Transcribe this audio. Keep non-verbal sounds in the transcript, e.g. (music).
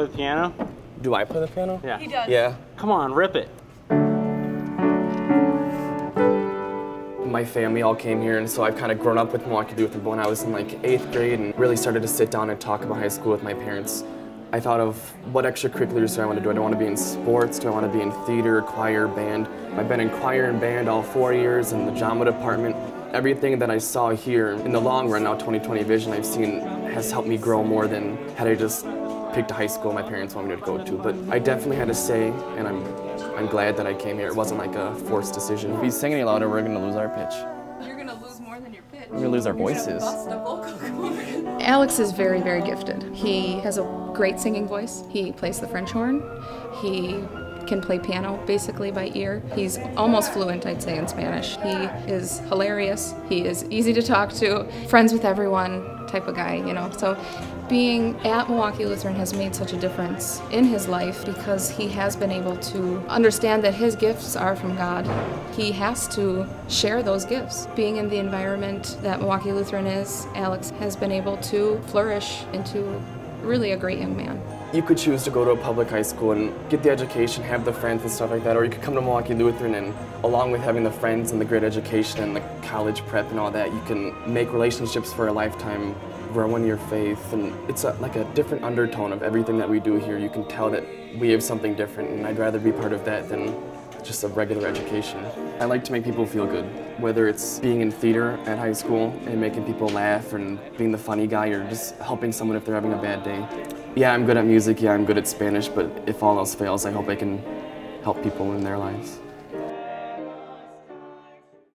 play the piano? Do I play the piano? Yeah. He does. Yeah. Come on, rip it. My family all came here, and so I've kind of grown up with Milwaukee Lutheran. But when I was in like eighth grade and really started to sit down and talk about high school with my parents, I thought of what extracurriculars do I want to do? I do I want to be in sports? Do I want to be in theater, choir, band? I've been in choir and band all four years in the drama department. Everything that I saw here in the long run, now 2020 vision, I've seen has helped me grow more than had I just picked a high school my parents wanted me to go to. But I definitely had a say, and I'm, I'm glad that I came here. It wasn't like a forced decision. If we sing any louder, we're going to lose our pitch. You're gonna lose more than your pitch. We're going to lose our voices. bust a vocal cord. (laughs) Alex is very, very gifted. He has a great singing voice. He plays the French horn. He can play piano basically by ear. He's almost fluent, I'd say, in Spanish. He is hilarious. He is easy to talk to, friends with everyone type of guy, you know. So being at Milwaukee Lutheran has made such a difference in his life because he has been able to understand that his gifts are from God. He has to share those gifts. Being in the environment that Milwaukee Lutheran is, Alex has been able to flourish into really a great young man. You could choose to go to a public high school and get the education, have the friends and stuff like that, or you could come to Milwaukee Lutheran and along with having the friends and the great education and the college prep and all that, you can make relationships for a lifetime, grow in your faith, and it's a, like a different undertone of everything that we do here. You can tell that we have something different, and I'd rather be part of that than just a regular education. I like to make people feel good, whether it's being in theater at high school and making people laugh and being the funny guy or just helping someone if they're having a bad day. Yeah, I'm good at music, yeah, I'm good at Spanish, but if all else fails, I hope I can help people in their lives.